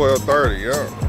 1230, yeah.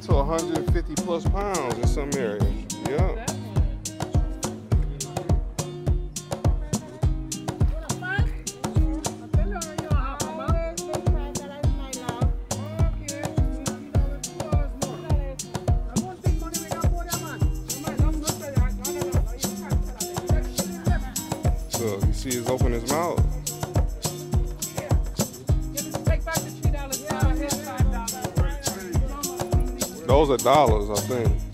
Up to 150 plus pounds in some areas. Yeah. So you see, he's open his mouth. Those are dollars, I think.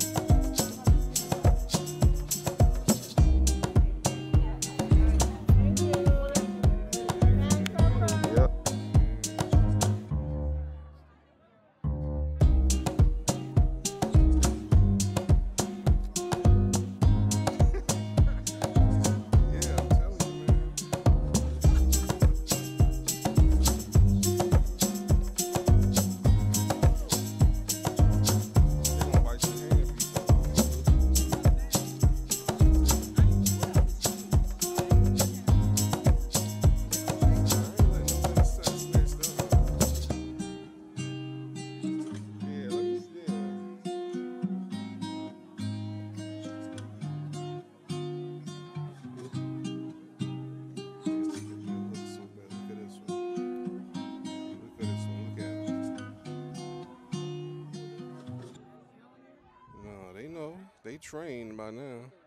Trained by now.